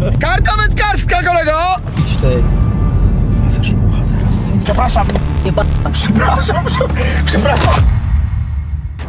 Karta wędkarska, kolego! Idź ty. Masaż ucha teraz. Przepraszam. Przepraszam, przepraszam.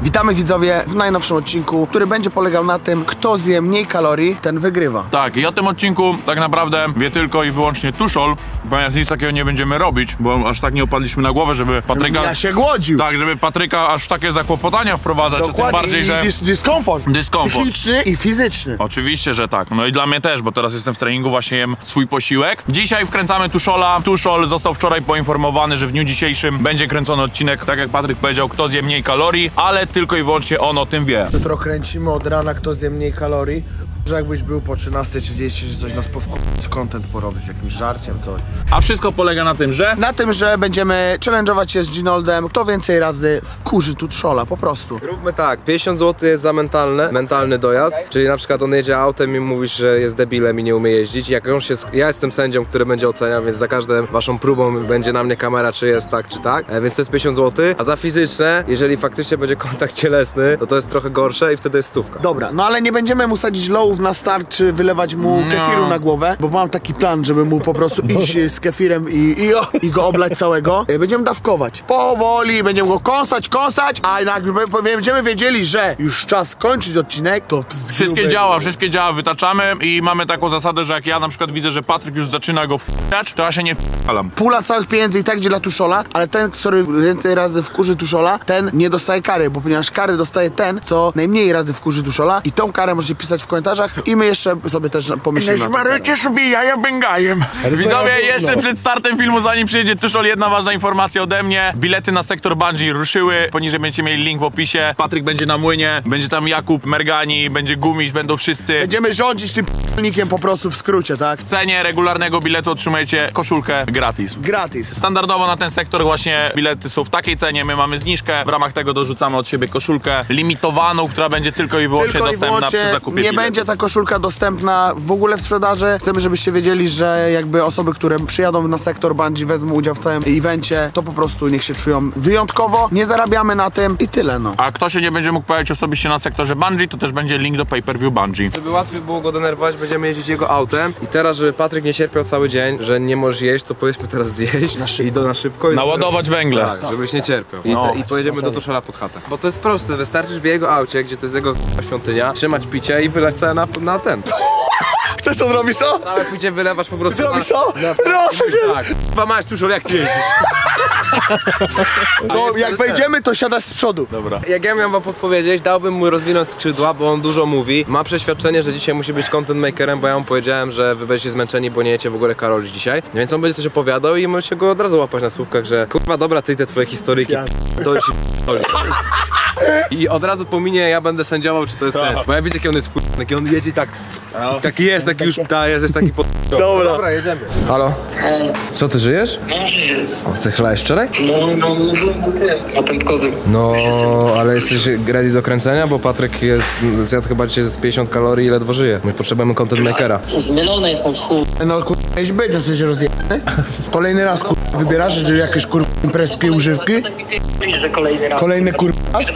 Witamy widzowie w najnowszym odcinku, który będzie polegał na tym, kto zje mniej kalorii, ten wygrywa. Tak, i o tym odcinku tak naprawdę wie tylko i wyłącznie Tuszol, ponieważ nic takiego nie będziemy robić, bo aż tak nie opadliśmy na głowę, żeby Patryka... Ja się głodził. Tak, żeby Patryka aż takie zakłopotania wprowadzać, a tym Dokładnie. bardziej, że... dys dyskomfort. Dyskomfort. Psychiczny i fizyczny. Oczywiście, że tak. No i dla mnie też, bo teraz jestem w treningu, właśnie jem swój posiłek. Dzisiaj wkręcamy Tuszola. Tuszol został wczoraj poinformowany, że w dniu dzisiejszym będzie kręcony odcinek, tak jak Patryk powiedział, kto zje mniej kalorii, ale tylko i wyłącznie on o tym wie. Jutro kręcimy od rana, kto zje mniej kalorii. Że jakbyś był po 13.30, że coś nas powkurzyć, content porobić, jakimś żarciem, coś. A wszystko polega na tym, że... Na tym, że będziemy challenge'ować się z Ginoldem, kto więcej razy wkurzy tu trzola, po prostu. Róbmy tak, 50 zł jest za mentalne, mentalny dojazd, czyli na przykład on jedzie autem i mówisz, że jest debilem i nie umie jeździć. Jak on się, ja jestem sędzią, który będzie oceniał, więc za każdą waszą próbą będzie na mnie kamera, czy jest tak, czy tak, e, więc to jest 50 zł. A za fizyczne, jeżeli faktycznie będzie kontakt cielesny, to to jest trochę gorsze i wtedy jest stówka. Dobra, no ale nie będziemy mu sadzić lowów na start, czy wylewać mu kefiru na głowę, bo mam taki plan, żeby mu po prostu iść z kefirem i, i, o, i go oblać całego. E, Będziemy dawkować. Powoli, będziemy go kąsać, kąsać, a jak już będziemy wiedzieli, że już czas kończyć odcinek, to... Wszystkie działa, wszystkie działa wytaczamy i mamy taką zasadę, że jak ja na przykład widzę, że Patryk już zaczyna go wpinać, to ja się nie wpalam. Pula całych pieniędzy i tak idzie dla Tuszola, ale ten, który więcej razy wkurzy Tuszola, ten nie dostaje kary, bo ponieważ kary dostaje ten, co najmniej razy wkurzy Tuszola i tą karę możecie pisać w komentarzach i my jeszcze sobie też pomyślimy. Smarujcie sobie jaja bęgajem. Widzowie, jeszcze przed startem filmu, zanim przyjedzie Tuszol, jedna ważna informacja ode mnie. Bilety na sektor Bungee ruszyły. Poniżej będziecie mieli link w opisie. Patryk będzie na młynie, będzie tam Jakub, Mergani, będzie Gumiś, będą wszyscy. Będziemy rządzić tym p***nikiem po prostu w skrócie, tak? W cenie regularnego biletu otrzymujecie koszulkę gratis. Gratis. Standardowo na ten sektor właśnie bilety są w takiej cenie, my mamy zniżkę, w ramach tego dorzucamy od siebie koszulkę limitowaną, która będzie tylko i wyłącznie Tylko i dostępna wyłącznie przy zakupie nie biletu. będzie ta koszulka dostępna w ogóle w sprzedaży. Chcemy, żebyście wiedzieli, że jakby osoby, które przyjadą na sektor Bungee, wezmą udział w całym evencie, to po prostu niech się czują wyjątkowo. Nie zarabiamy na tym i tyle, no. A kto się nie będzie mógł pojawić osobiście na sektorze Bungee, to też będzie link do pay-per-view Bungee. Żeby łatwiej było go denerwować, będziemy jeździć jego autem i teraz, żeby Patryk nie cierpiał cały dzień, że nie możesz jeść, to powiedzmy teraz zjeść i do na szybko i Naładować węgle. Tak, żebyś nie cierpiał. I, No. te, I pojedziemy do Tuszela pod chatę. Bo to jest proste, wystarczy w jego aucie, gdzie to jest jego świątynia, trzymać picie i wylać całe na, na ten. Chcesz to zrobić, co? Całe picie wylewasz po prostu Zrobisz na, to? na, Proszę cię. Tak. Chyba masz Tuszol, jak ty jeździsz? No, jak wejdziemy, to siadasz z przodu. Jak ja miałem wam podpowiedzieć, dałbym mu rozwinąć skrzydła, bo on dużo mówi. Ma przeświadczenie, że dzisiaj musi być content makerem, bo ja mu powiedziałem, że wy będziecie zmęczeni, bo nie jecie w ogóle Karolić dzisiaj. Więc on będzie coś opowiadał i możecie go od razu łapać na słówkach, że kurwa dobra, ty te twoje historyki, dolić i I od razu pominie, ja będę sędziował, czy to jest ten. Bo ja widzę, jaki on jest wkurwany, jaki on jedzie i tak. Taki jest, taki już ta jest, jest taki pod... Dobra. Dobra, jedziemy. Halo? Co, ty żyjesz? O, ty chlałeś wczoraj? No, no, no, napędkowym. No, ale jesteś ready do kręcenia, bo Patryk jest, zjadł chyba dzisiaj z 50 kalorii i ledwo żyje. My potrzebujemy content makera. Zmielony jestem w chuj. No kurwa, jeśli być, no coś rozjebany. Kolejny raz kurwa, wybierasz że jakieś kurwa imprezki, używki. że kolejny raz. Kolejny kurwa raz.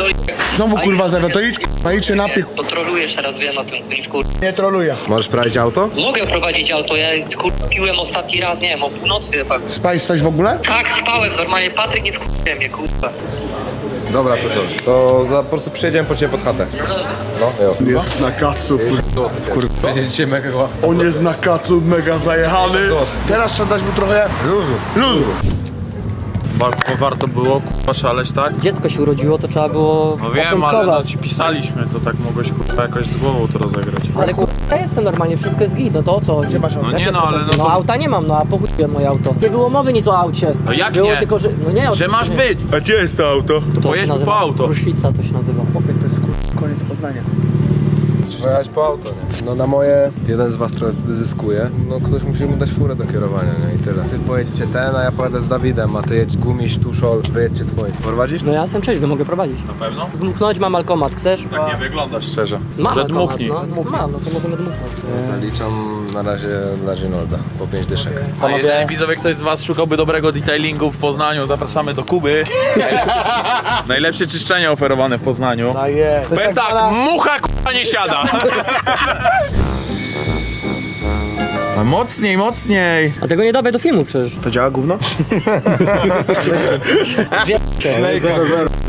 Znowu kurwa zawia, to idź kurwa, idź się napij, Kontrolujesz teraz, wiem o tym, tym kur... nie troluję. Możesz prowadzić auto? Mogę prowadzić auto, ja kur... piłem ostatni raz, nie wiem, o północy chyba. Spałeś coś w ogóle? Tak, spałem, normalnie Patryk nie wkurzyłem mnie, kurwa. Dobra, proszę. To za, po prostu przyjedziemy po ciebie pod chatę. No, jo. Jest na kacu, kurwa. Będzie dzisiaj mega łatwo. On jest na kacu mega zajechany. Teraz trzeba dać mu trochę luzu. Luzu. Warto, warto było kurwa szaleć, tak? Dziecko się urodziło, to trzeba było No wiem, ale no, ci pisaliśmy, to tak mogłeś kurwa jakoś z głową to rozegrać. Ale kurwa, ja jestem normalnie, wszystko jest git, no to o co? Gdzie masz No auto? nie no, ale no No to, auta nie mam, no a po chuj moje auto. Nie było mowy nic o aucie. No jak było nie? tylko, że... No nie, że masz nie. być! A gdzie jest to auto? To Pojedź się po nazywa auto. Kruszwica to się nazywa. Chłopie, to jest kurwa, koniec Poznania. Trzeba jechać po auto, nie? No na moje... Jeden z was trochę wtedy zyskuje. No ktoś musi mu dać furę do kierowania, nie? I tyle. Ty pojedziecie ten, a ja pojadę z Dawidem, a ty jedź gumiś, tuszol, wy jedźcie twoi. Prowadzisz? No ja jestem trzeźwy, mogę prowadzić. Na pewno? Dmuchnąć mam alkomat, chcesz? Tak nie wygląda szczerze. Mam Że alkomat, dmuchnij. no. Mam, no to możemy dmuchnąć. Zaliczam na razie dla Ginolda po 5 dyszek. A jeżeli widzowie ktoś z was szukałby dobrego detailingu w Poznaniu, zapraszamy do Kuby. Najlepsze czyszczenie oferowane w Poznaniu. To Powiem tak, mucha k***a nie siada. A mocniej, mocniej. A tego nie dawaj do filmu przecież. To działa gówno?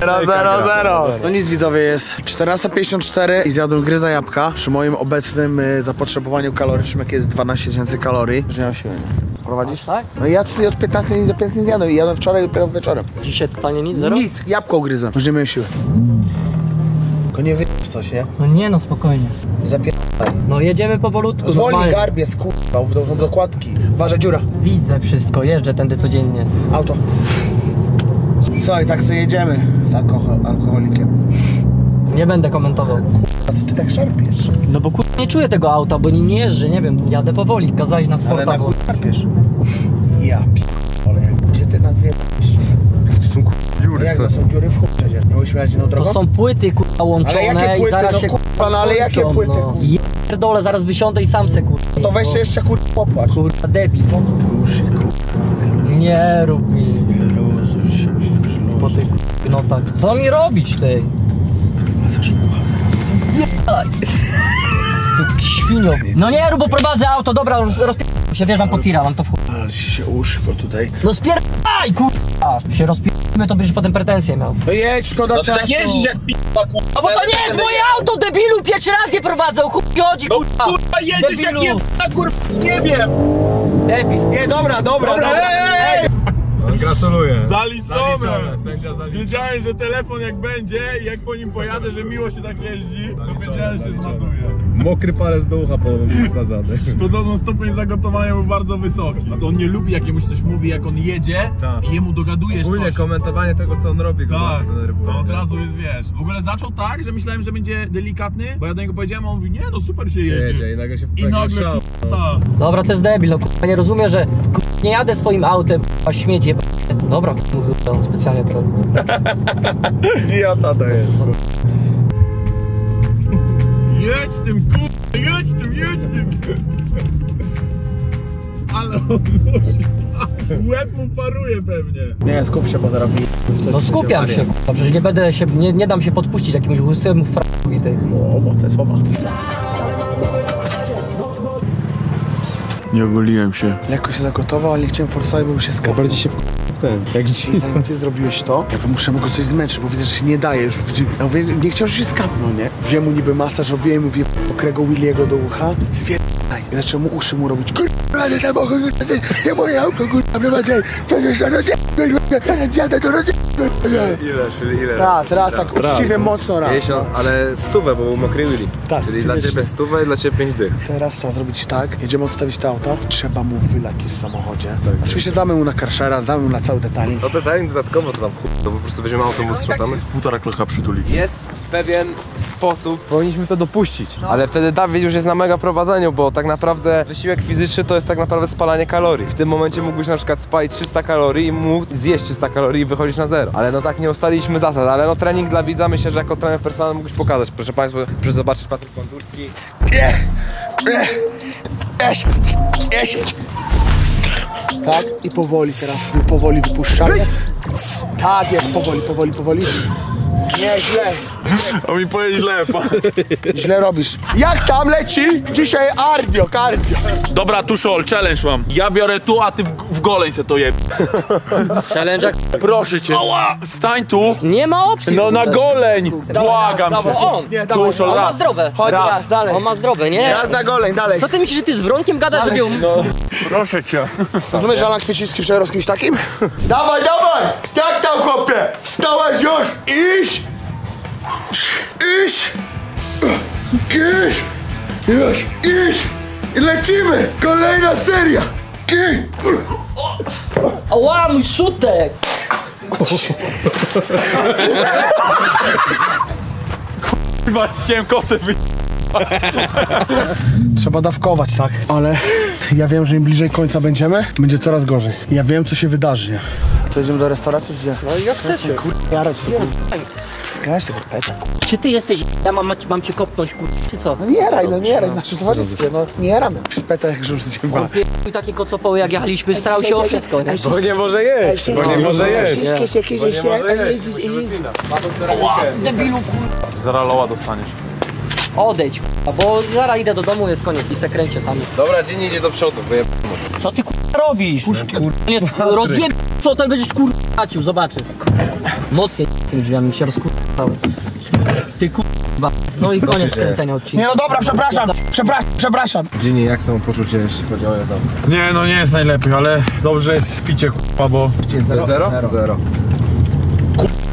Zero, zero, zero. No nic widzowie, jest 14.54 i zjadłem gryza jabłka. Przy moim obecnym y, zapotrzebowaniu kalorycznym, jakie jest 12 tysięcy kalorii. Że nie mam siły, nie? Prowadzisz? Tak? No ja od 15 do 15 nie jadłem i jadłem wczoraj dopiero wieczorem. Dzisiaj totalnie nic, zero? Nic, jabłko ugryzłem, że nie miałem siły. Tylko nie wyjść coś, nie? No nie no, spokojnie. Zapierdaj. No jedziemy powolutku, Zwolnij normalnie. garbiec, kurwa, w w dokładki. Uważaj, dziura. Widzę wszystko, jeżdżę tędy codziennie. Auto. Co, i tak sobie jedziemy z alkohol, alkoholikiem. Nie będę komentował. A co ty tak szarpiesz? No bo kur... nie czuję tego auta, bo nim nie jeżdżę, nie wiem, jadę powoli, kazałeś na Ale na sportowo. chuj szarpiesz. Ja p***ole, gdzie ty nas zjebałeś? To są dziury, Jak to są dziury w chuj jedną drogą? To są płyty kurwa łączone Ale jakie i płyty? zaraz No się kurwa, no ale jakie skończą, płyty, no. kurwa? Pierdolę, zaraz wysiądę i sam se kurwa. To weź się jeszcze kurwa popłacz. Kurwa debil. Nie rób mi po tych notach. Co mi robić ty? Spierdalaj. Ty świnio. No nie rób, bo prowadzę auto, dobra, roz- rozpierdam się, wjeżdżam po tira, mam to w chuj. Ale ci się uszko tutaj. No spierdalaj, kurwa! Się rozpierdamy, to będziesz potem pretensje miał. No jedź, szkoda czasu. Tak jeździsz jak p***a, kurwa. No bo to nie jest moje auto, debilu! Pierwszy raz je prowadzę, chuj chodzi, No kurwa! kurwa jedziesz jak Debilu. jedna, kurwa, nie wiem. Debil. Nie, dobra, dobra, dobra. ej, ej. Gratuluję. Zaliczone! Wiedziałem, że telefon jak będzie i jak po nim pojadę, że miło się tak jeździ, to wiedziałem, że się zmaduje. Mokry palec do ucha podobno zasady. Podobno stopień zagotowania był bardzo wysoki. A to on nie lubi, jak jemuś coś mówi, jak on jedzie Tak. i jemu dogadujesz Ogólnie coś. komentowanie tego, co on robi, go Tak, bardzo denerwuje. to od razu jest, wiesz. W ogóle zaczął tak, że myślałem, że będzie delikatny, bo ja do niego powiedziałem, a on mówi, nie, no super się jedzie. Jedzie i nagle się I nagle, szał. ta. Dobra, to jest debil, no kurwa, nie rozumie, że kurwa, nie jadę swoim autem, kurwa, śmieć jeba. Dobra, kurwa, on specjalnie to robi. Idiota to jest. Jedź tym, kurwa, jedź tym, jedź tym. Ale on tak, łeb mu paruje pewnie. Nie, skup się, bo zaraz No skupiam się, kurwa, przecież nie będę się, nie, nie dam się podpuścić jakiemuś łysemu fragowi tej. O, mocne słowa. Nie ogoliłem się. Lekko się zagotował, ale nie chciałem forsować, bo się skapał. Bardziej się ten, jak I zanim ty zrobiłeś to, ja muszę mu go coś zmęczyć, bo widzę, że się nie daje już. Ja mówię, nie chciał, żeby się skapnął, nie? Wziąłem mu niby masaż, robiłem, mówię, okrego Williego do ucha, spierdaj. I zacząłem mu uszy mu robić, kurwa, nie samochód, nie moje auto, kurwa, prowadzę, przecież to rozjebę, kurwa, jadę to rozjebę. Ile, czyli ile? Raz, raz, tak uczciwie mocno raz. 50, ale stówę, bo był mokry Willy. Tak, Czyli dla fizycznie. ciebie stówę i dla ciebie pięć dych. Teraz trzeba zrobić tak, jedziemy odstawić te auta, trzeba mu wylać w samochodzie. Oczywiście damy mu na karszera, damy mu na cały detailing. No detailing dodatkowo to tam chuj, to po prostu weźmiemy auto, mu sprzątamy. Półtora klocha przytuli. Jest pewien sposób, powinniśmy to dopuścić. Ale wtedy Dawid już jest na mega prowadzeniu, bo tak naprawdę wysiłek fizyczny to jest tak naprawdę spalanie kalorii. W tym momencie mógłbyś na przykład spalić 300 kalorii i mógł zjeść 300 kalorii i wychodzić na zero. Ale no tak nie ustaliliśmy zasad, ale no trening dla widza myślę, że jako trener personalny mógłbyś pokazać. Proszę Państwa, proszę zobaczyć Patryk Pandurski. Tak, i powoli teraz, powoli wypuszczamy. Tak jest, powoli, powoli, powoli. Nie, źle, On mi powie źle, pan. źle robisz. Jak tam leci? Dzisiaj ardio, cardio. Dobra, Tuszol, challenge mam. Ja biorę tu, a ty w, w goleń se to je. Challenge Proszę cię, stań tu. Nie ma opcji. No na goleń. Błagam cię. To on. Nie, dawaj. Tuszol, On ma raz. zdrowe. Chodź raz, dalej. On ma zdrowe, nie? Raz na goleń, dalej. Co ty myślisz, że ty z Wronkiem gadasz, żeby ją... Proszę cię. Rozumiesz, że Alan Kwieciński przegrał z kimś takim? Dawaj, dawaj! Tak tam, chłopie! Wstałeś już! Iść! Iść! Iść! Już, iść! I lecimy! Kolejna seria! Ki! Ała, mój sutek! Chyba chciałem kosę wy... Trzeba dawkować, tak? Ale ja wiem, że im bliżej końca będziemy, będzie coraz gorzej. Ja wiem, co się wydarzy, nie? To jedziemy do restauracji, czy gdzie? No jak chcesz. Kurde, jarać Zgaś tego peta. Czy ty jesteś... Ja mam, mam cię kopnąć, kur... Czy co? No nie jaraj, no nie jaraj w naszym towarzystwie, no nie jaramy. Speta jak żur z ziemba. I takie kocopoły jak jechaliśmy, starał się o wszystko, nie? Bo nie może jeść, bo nie może jeść. Jakieś, jakieś, jakieś. Zaraz loła dostaniesz. Odejdź, k***a, bo zaraz idę do domu, jest koniec i se kręcie sami. Dobra, dzień idzie do przodu, bo ja... Co ty k***a robisz? Puszki. Nie, rozjem... Co to będziesz k***a tracił, zobaczy. Mocniej tymi drzwiami się rozkurwały. Ty k***a. No i koniec kręcenia odcinka. Nie no dobra, przepraszam, przepraszam, przepraszam. Ginny, jak samopoczucie, jeśli chodzi o jedzonko? Nie, no nie jest najlepiej, ale dobrze jest picie k***a, bo... To jest zero? Zero.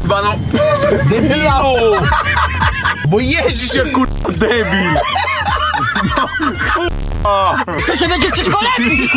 Chyba no... Debilu! Bo jeździsz jak k***a debil! To się będzie wszystko lepiej!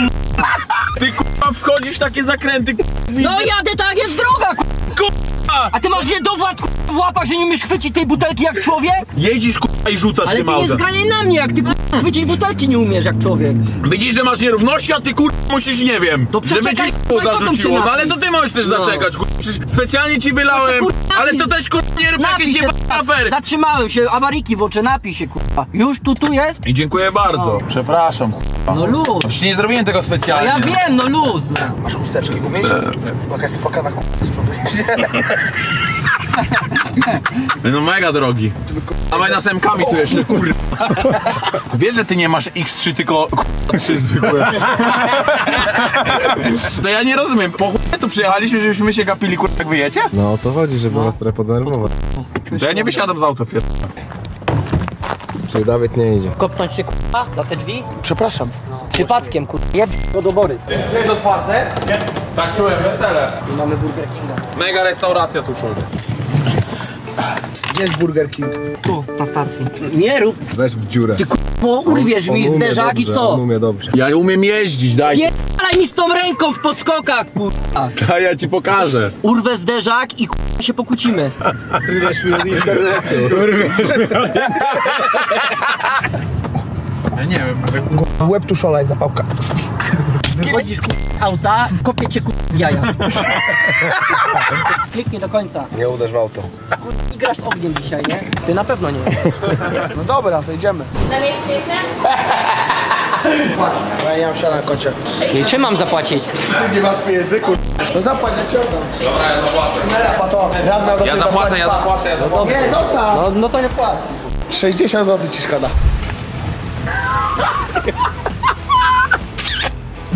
Ty k***a wchodzisz w takie zakręty. No jadę tak, jest droga k***a. A ty masz niedowład k***a, w łapach, że nie umiesz chwycić tej butelki jak człowiek? Jeździsz k***a i rzucasz Ale tym ty nie autem. zgranie na mnie, jak ty k***a, chwycić butelki nie umiesz jak człowiek. Widzisz, że masz nierówności, a ty kur... musisz, nie wiem, To żeby ci k***a, zarzuciło. No ale to ty możesz też No. zaczekać, kur... Przecież specjalnie ci wylałem, Proszę, kur- ale napij. to też kur... nie rób Napij jakieś się, nie afery. Zatrzymałem się, awaryjki w oczy, napij się k***a. Już tu, tu jest? I dziękuję bardzo. Przepraszam, k***a. No luz. Przecież nie zrobiłem tego specjalnie. ja wiem, no luz. No. Masz chusteczki umieć? Jakaś spokana k***a z przodu. No mega drogi. Dawaj na semkami tu jeszcze, kur... Wiesz, że ty nie masz X3, tylko k***a, 3 zwykłe. To ja nie rozumiem. Po chuj tu przyjechaliśmy, żebyśmy się gapili, kur... jak wyjecie? No o to chodzi, żeby was trochę podenerwować. To ja nie wysiadam z auta, pier... Czyli Dawid nie idzie. Kopnąć się k***a na te drzwi? Przepraszam. Przypadkiem k***a. Jeb do bory. Jest otwarte? Tak czułem, wesele. Mamy Burger Kinga. Mega restauracja tu szul. Gdzie jest Burger King? Tu, na stacji. Nie rób, Weź w dziurę. ty k***a, urwiesz mi zderzak i dobrze, On co? umie dobrze. Ja umiem jeździć, daj. Pierdalaj mi z tą ręką w podskokach, k***a. A ja ci pokażę. Urwę zderzak i k***a się pokłócimy. Ja nie wiem. Łeb tuszola jak zapałka. Wychodzisz k***a auta, kopię cię k***a w jaja. Kliknij do końca. Nie uderz w auto. K***a, I grasz z ogniem dzisiaj, nie? Ty na pewno nie. No dobra, to idziemy. Zamieszkujecie? Płacz, bo ja nie mam siana na kocie. I czym mam zapłacić? Ty nie masz pieniędzy, kur... No zapłać, ja ci oddam. Dobra, ja zapłacę. Pa to, rad miał za Ja zapłacę, ja zapłacę, ja zapłacę. Nie, zostaw! No, no to nie płacz. 60 zł ci szkoda.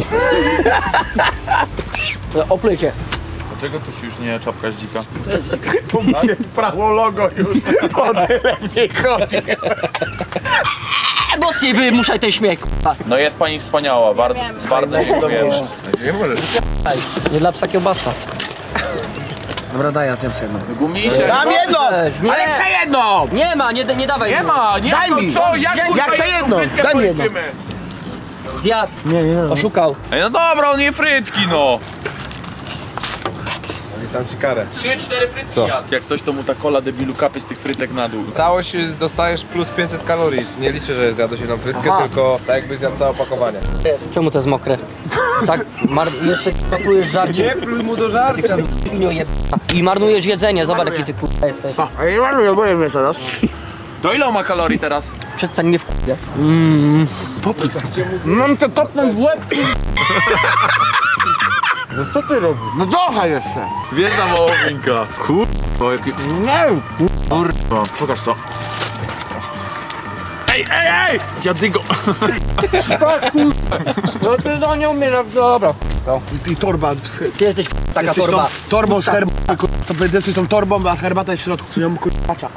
No, Oplucie. Dlaczego tuż już nie czapka z dzika? Prawo logo już. O tyle mniej chodzi. Mocniej wymuszaj ten śmiech, k***a. No jest pani wspaniała, bardzo, bardzo dziękuję. Nie dla psa kiełbasa. Dobra, daj, ja zjem sobie jedną. Gumisie. Dam jedną! Weź, nie. Ale chcę jedną! Nie ma, nie, nie dawaj. Nie ma, nie Daj no mi. co, jak Ja chcę jedną jedną, daj mi jedną. Zjadł, Nie, nie, nie. oszukał. Ej, no dobra, on je frytki, no. Liczam ci karę. Trzy, cztery frytki Co? jak. Jak coś to mu ta kola debilu kapie z tych frytek na dół. Całość dostajesz plus 500 kalorii. Nie liczę, że zjadłeś jedną frytkę, Aha. tylko tak jakbyś zjadł całe opakowanie. Czemu to jest mokre? Tak, mar- jeszcze pakujesz żarcie. pluj mu do żarcia. Jebana. I marnujesz jedzenie, zobacz jaki ty kurwa jesteś. A ja nie ładuję, boję mnie teraz. To ile on ma kalorii teraz? Przestań mnie wkurwiać. Mmm. Mam to kopnąć w łeb. No trochę jeszcze. Wiedza wołowinka. Kurwa, jaki... Nie. Kurwa, pokaż to. Ej, ej, ej! Dziadygo! No ty no nie umiesz, dobra. I, i torba. Ty jesteś taka Jesteś tą torba. torbą z herbatą, to jesteś tą torbą, a herbata jest w środku, co ją kurpacza.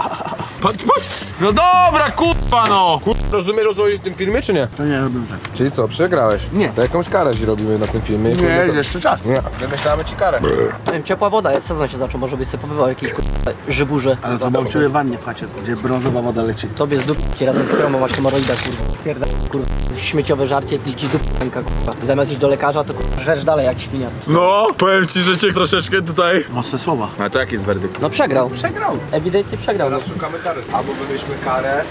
Patrz, patrz! No dobra, kurwa no! Rozumiesz o co chodzi w tym filmie, czy nie? To nie robię tak. Czyli co, przegrałeś? Nie. To jakąś karę ci robimy na tym filmie. Nie, kurde, jest jeszcze czas. to... Nie, wymyślamy ci karę. Nie wiem, ciepła woda, jest sezon się zaczął, może byś sobie popływał jakieś kurwa żyburze. Ale to mam ciebie w wannie w chacie, gdzie brązowa woda leci. Tobie z dupy ci razem z ma właśnie moroida, kurwa. Pierda, kurwa. Śmieciowe żarcie, ci dupy ręka, kurwa. Zamiast iść do lekarza, to kurwa żerz dalej jak świnia. No, powiem ci, że cię troszeczkę tutaj... Mocne słowa. A to jaki jest werdykt? No przegrał. Przegrał. Ewidentnie przegrał. No. Szukamy kary. Albo wymyślmy karę.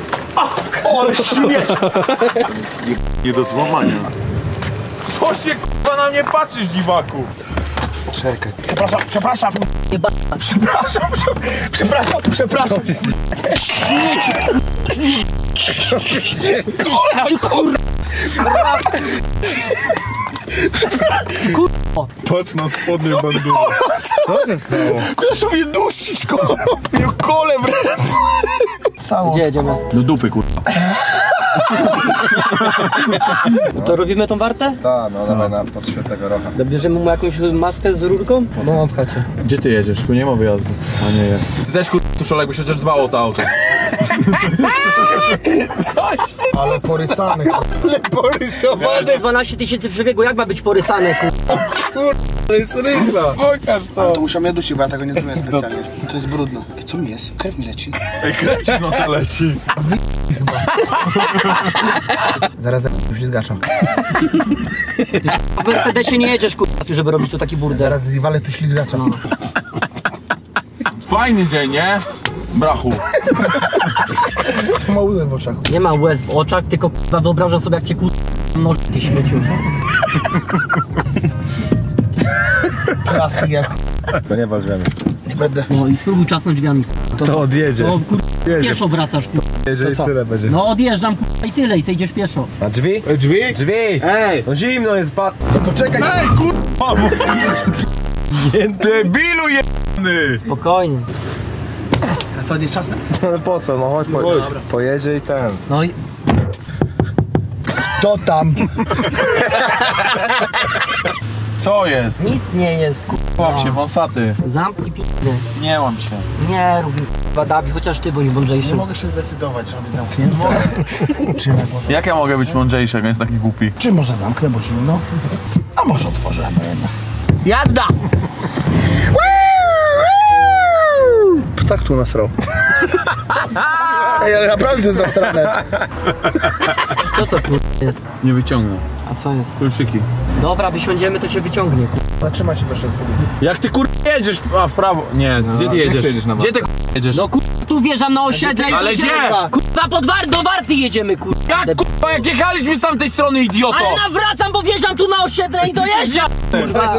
Nie do złamania. Co się kurwa na mnie patrzysz, dziwaku? Przepraszam, przepraszam. Jeba- Przepraszam, przepraszam, przepraszam. Ci kurwa. Patrz na spodnie bandyty. Co się stało? Proszę mnie dusić, ko. Mnie kole w cało. Gdzie jedziemy? Do dupy, kurwa. To robimy tą wartę? Tak, no dawaj na podświetnego rocha. Dobierzemy mu jakąś maskę z rurką? Bo mam w chacie. Gdzie ty jedziesz? Tu nie ma wyjazdu. A nie jest. Ty też, kurwa, tuszol, jakbyś chociaż dbał o to auto. Ale porysany. 12 tysięcy przebiegu, jak ma być porysane, kurwa? To jest rysa. Pokaż to. To musiał mnie dusić, bo ja tego nie zrobiłem specjalnie. To jest brudno. Ej, co mi jest? Krew mi leci. Ej, krew ci z nosa leci. Zaraz już się zgaszam. W Mercedesie nie jedziesz, kurwa, żeby robić tu taki burdel. Zaraz walę tu ślizgacza. Fajny dzień, nie? Brachu. Ma łzę w oczach. Nie ma łez w oczach, tylko kurwa wyobrażam sobie, jak cię kurwa no ty śmieciu. Klasyk jak. To nie walcz wiemy. Nie będę. No i spróbuj czasnąć drzwiami. To odjedzie. No kurwa, pieszo wracasz. Jedzie i co? tyle będzie. No odjeżdżam, kurwa, i tyle, i sejdziesz pieszo. A drzwi? Drzwi? Drzwi! Ej! No zimno jest, pa... To czekaj. Ej, kurwa! Debilu jebany! Spokojnie. A co, nie czasem? Ale po co, no chodź, po... pojedzie i ten. No i To tam. Co jest? nic nie jest, kurwa. Się, wąsaty. Zamknij pizdę. Nie łam się. Nie rób mi, kurwa, Dawi, chociaż ty bądź mądrzejszy. Nie mogę się zdecydować, żeby być zamknięty. Czy, jak może, Jak ja mogę być mądrzejszy, jak jest taki głupi? czy może zamknę, bo zimno? A może otworzę. Jazda! Ptak tu nasrał. Ej, ale naprawdę to jest nasrane. Co to kurwa jest? Nie wyciągnę. A co jest? Kulszyki. Dobra, wysiądziemy, to się wyciągnie. Zatrzymaj się, proszę zgubić. Jak ty kur... jedziesz w- a w prawo? Nie, gdzie ty jedziesz? jedziesz na Gdzie ty kur... jedziesz? No kurwa, tu wjeżdżam na osiedle i Ale gdzie? Kurwa, pod war do Warty jedziemy, kurwa. Jak kurwa, jak jechaliśmy z tamtej strony, idioto! Ale nawracam, bo wjeżdżam tu na osiedle i dojeżdżam! Kurwa.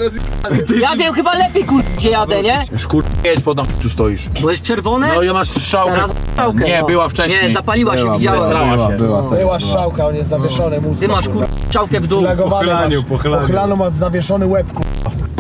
Ja wiem chyba lepiej, kurwa, gdzie jadę, nie? Już kur... jedź pod nam, tu stoisz. Bo jest czerwone? No i masz strzałkę. Teraz strzałkę, Nie, no. była wcześniej. Nie, zapaliła się, widziałem. Zesrała się. była, Była strzałka, on jest zawieszony mózg. Ty masz, kurwa, strzałkę w dół. Pochylaniu, masz. pochylaniu. Pochylano masz zawieszony łeb, kurwa.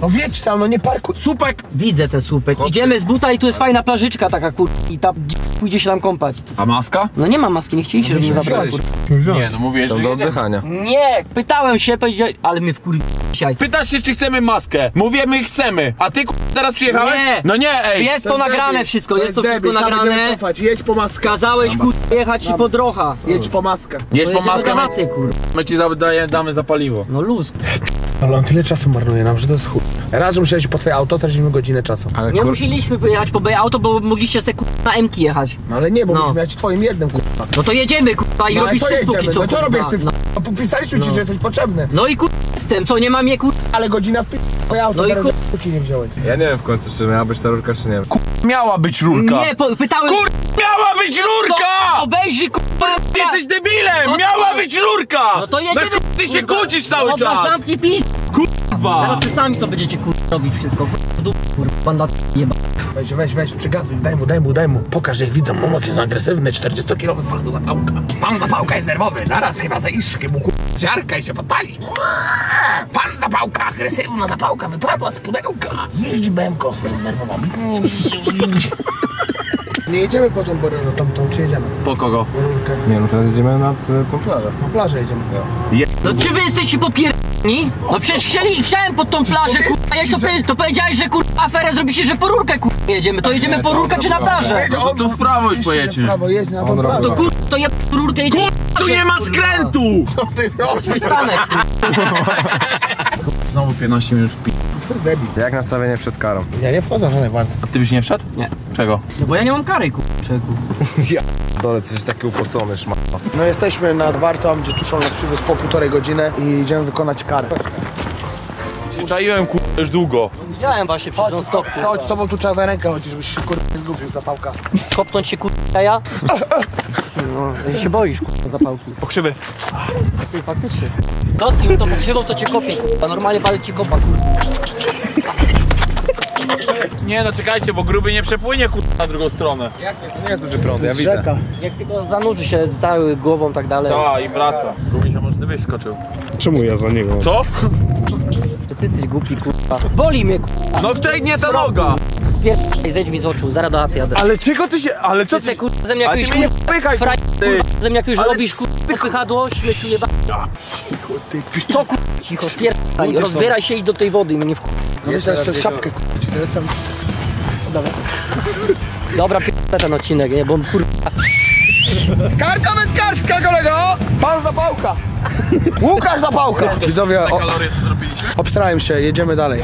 No wiedź tam, no nie parkuj. Supek! Widzę ten słupek. Idziemy z buta i tu jest fajna plażyczka taka, kurwa. I tam pójdzie się tam kąpać. A maska? No nie ma maski, nie chcieliście, żebym Mieliśmy zabrał, kurwa. Nie, no mówię, że To do oddychania. Nie, pytałem się, powiedziałeś, ale mnie wkurwi dzisiaj. Pytasz się, czy chcemy maskę. Mówię, my chcemy. A ty kur... teraz przyjechałeś? Nie. No nie, ej! Jest to nagrane wszystko, jest to wszystko debil, nagrane. cofać. Jedź po maskę. Kazałeś, kurwa, jechać i po drocha. Jedź po maskę. Jedź po maskę, na my, ty, kurwa. my ci daje, damy za paliwo. No luz. Ale on tyle czasu marnuje nam, że to jest chuj. Raz, że musiałeś po twoje auto, traciliśmy godzinę czasu. Ale Nie kur... musieliśmy pojechać po B auto, bo mogliście se na M jechać. No ale nie, bo No. musimy jechać twoim jednym, kurwa. No to jedziemy kurwa i No robisz co syf póki jedziemy? co No co kurwa. robię z tym? No, No, popisaliśmy ci, że jesteś potrzebny. no i kurwa jestem, co nie mam je kurwa. Ale godzina w pi... twoje auto, No i nie wziąłeś. Ja nie wiem w końcu, czy miała być ta rurka, czy nie. Miała być rurka. Nie, po, pytałem... Kur... Miała być rurka! No, obejrzyj kurwa. Ty jesteś debilem! No Miała to- być rurka! No to jedziemy. No, ty się kłócisz cały Dobra, czas! zamknij pis. Kurwa! Teraz ty sami to będziecie kurwa robić wszystko. Kurwa, banda jeba. Weź, weź, weź, przygazuj, daj mu, daj mu, daj mu. Pokaż, jak widzą, momok jest agresywny, 40-kilowy pan zapałka. Pan zapałka jest nerwowy, zaraz chyba zaiszczy mu kur... ziarka i się podpali. Pan zapałka, agresywna zapałka, wypadła z pudełka. Jeździ bęką swoją nerwową. Nie jedziemy po tą borę, tą, tą, czy jedziemy? Po kogo? Borówkę. Nie, no teraz jedziemy nad y, tą plażę. Na plażę jedziemy. No czy wy jesteście popierdni? No przecież chcieli, chciałem pod tą plażę, kurwa, jak to, powie- to powiedziałeś, że kurwa aferę zrobicie, że po rurkę kurwa jedziemy. To jedziemy po rurkę czy na plażę? Jedź, to w prawo już. W prawo, jedź na. To kurwa, to ja rurkę jedziemy. Tu nie ma skrętu! Co ty robisz? Przystanek. Znowu 15 minut w pi... To jest debil. Jak nastawienie przed karą? Ja nie wchodzę żadnej warty. A ty byś nie wszedł? Nie. Czego? No bo ja nie mam kary, człowieku. Ja dole, ty jesteś taki upocony, szma. No jesteśmy nad Wartą, gdzie tuszą nas przywiózł po półtorej godziny i idziemy wykonać karę. Czaiłem kur... już długo. Widziałem właśnie przy John Stopku. Chodź, z tobą tu trzeba za rękę chodzić, żebyś się kurwa nie zgubił, zapałka. Kopnąć się kurwa ja? No, się boisz kurwa zapałki. Pokrzywy. Ty, faktycznie. Dotknij to pokrzywą, to cię kopie kurwa. Normalnie walę ci kopa kurwa. Nie no, czekajcie, bo gruby nie przepłynie kur... na drugą stronę. To nie jest duży prąd, ja widzę. Rzeka. Jak tylko zanurzy się cały głową tak dalej. Ta i wraca. Gruby się może ty byś skoczył. Czemu ja za niego? Co? To ty jesteś głupi kurwa. Boli mnie kurwa. No tutaj nie ta noga! Spierdaj, zejdź mi z oczu, zaraz do chaty jadę. Ale czego ty się, ale co Ty se kurwa ze mnie Ale ty mnie kurwa, nie pychaj, fraj, ty. kurwa, ze mnie jakiegoś Ale robisz kurwa pychadło, śmieciu jeba. Co kurwa, cicho, spierdaj, rozbieraj się i do tej wody i mnie w No wiesz, jeszcze szapkę kurwa, ci teraz. Dobra, pierdolę ten odcinek, nie, bo kurwa, Karta wędkarska, kolego! Pan Zapałka! Łukasz Zapałka! Widzowie, o, kalorie co zrobiliśmy? obstrałem się, jedziemy dalej.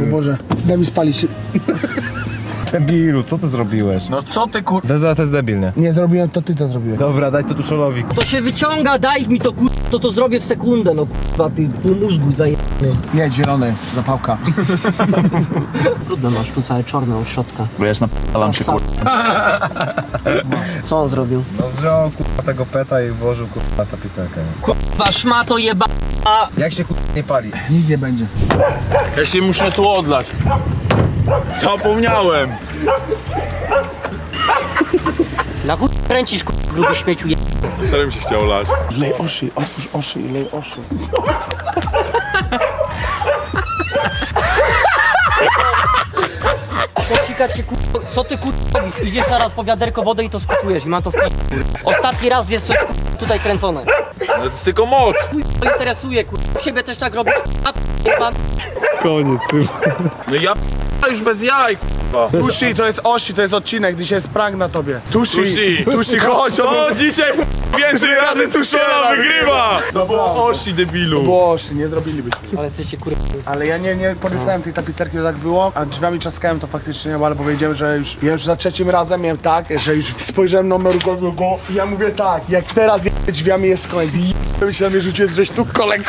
Bo Boże, daj mi spalić. Debilu, co ty zrobiłeś? No co ty kur... Deza to jest debilny. Nie zrobiłem, to ty to zrobiłeś. Dobra, daj to tuszolowi. to się wyciąga, daj mi to kurwa, to to zrobię w sekundę, no kurwa, ty pół mózgu zajebany. Jedź, zielone jest, Zapałka. Trudno masz tu całe czarne od środka. Bo ja już napalam się kur... Co on zrobił? No wziął kurwa tego peta i włożył kurwa na tapicerkę. Kurwa, szmato jeba... Jak się kurwa nie pali? Nic nie będzie. Ja się muszę tu odlać. Zapomniałem. Na chuj kręcisz kurwa, gruby śmieciu je... Serio mi się chciał lać. Lej oszy, otwórz oszy i lej oszy. Się co ty kurwa robisz? Idziesz zaraz po wiaderko wody i to skupujesz i mam to w. Ostatni raz jest coś kurwa, tutaj kręcone. Ale to jest tylko moc. Chuj interesuje kurwa, u siebie też tak robisz jeba. No ja p- już bez jaj. kurwa. Tushi, to jest osi, to jest odcinek, dzisiaj jest prank na tobie. Tushi, Tushi. Tushi, chodź, O, dzisiaj więcej razy Tuszola wygrywa. No bo osi debilu. Było osi, nie zrobilibyśmy. Ale jesteście kurwa. Ale ja nie, nie porysałem tej tapicerki, to tak było, a drzwiami trzaskałem to faktycznie, nie było, ale powiedziałem, że już, ja już za trzecim razem miałem tak, że już spojrzałem na numer go i ja mówię tak, jak teraz je- drzwiami jest koniec i się na mnie rzucił, żeś tu kolego.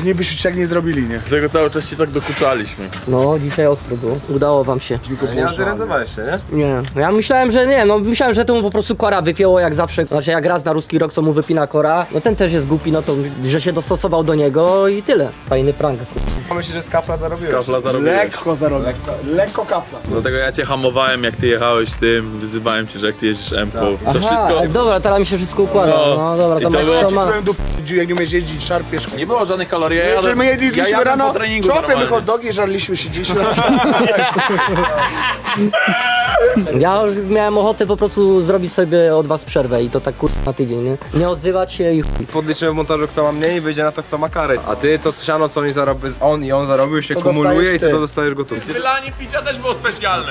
Że nie byśmy tak nie zrobili, nie? Dlatego cały czas się tak dokuczaliśmy. No, dzisiaj ostro było. Udało wam się. Nie zorientowałeś się, nie? Nie, ja myślałem, że nie, no myślałem, że temu po prostu kora wypięło jak zawsze. Znaczy jak raz na ruski rok, co mu wypina kora, no ten też jest głupi, no to że się dostosował do niego i tyle. Fajny prank. kurwa. Myślisz, że z kafla zarobiłeś? Kafla zarobiłeś. Lekko zarobię, lekko, lekko kafla. Dlatego ja cię hamowałem jak ty jechałeś tym, wyzywałem cię, że jak ty jeździsz M-ką. To Aha, wszystko... dobra, teraz mi się wszystko układa. No. No, dobra, I to, było- to ma... Byłem do p***dziu, jak nie umiesz jeździć, szarpiesz. Nie było żadnych kalorii. Ja jadę, my ja jedliśmy jadę rano, normalnie. hot dogi, żarliśmy, siedzieliśmy. Ja już miałem ochotę po prostu zrobić sobie od was przerwę i to tak kurwa na tydzień, nie? Nie odzywać się i. Podliczymy w montażu kto ma mniej i wyjdzie na to kto ma karę. A ty to siano co oni zarobi, on i on zarobił się To kumuluje i ty ty. to dostajesz gotówkę. Wylanie picia też było specjalne.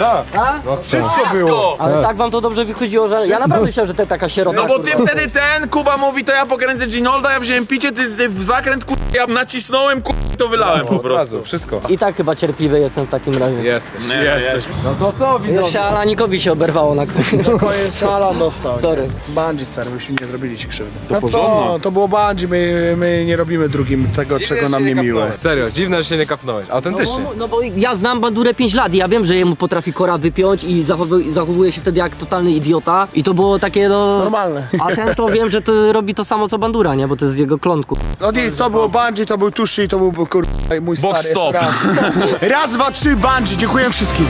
Wszystko było. Ale tak wam to dobrze wychodziło, że ja naprawdę myślałem, że to taka sierota. No bo ty kurwa. wtedy ten, Kuba mówi, to ja pokręcę Ginolda, ja wziąłem picie, ty w zakręt, kur... ja nacisnąłem, kur... i to wylałem po Od prostu. razu, wszystko. I tak chyba cierpliwy jestem w takim razie. Jesteś, Nie, jesteś. No to co Jeszcze Alanikowi się oberwało na koniec. Koniec szala dostał. Sorry. Bungee stary, myśmy nie zrobili ci krzywdy. No co, to było bungee, my, my nie robimy drugim tego, czego nam nie miłe. Serio, dziwne, że się nie kapnąłeś. Autentycznie. No, no bo ja znam bandurę 5 lat i ja wiem, że jemu potrafi kora wypiąć i zachowuje, zachowuje się wtedy jak totalny idiota. I to było takie no... Normalne. A ten to wiem, że to robi to samo co bandura, nie? Bo to jest z jego klonku. No nic, to było bungee, to był tuszy i to był kur... mój Box stary, jeszcze stop. raz. Raz, dwa, trzy, bungee, dziękuję wszystkim.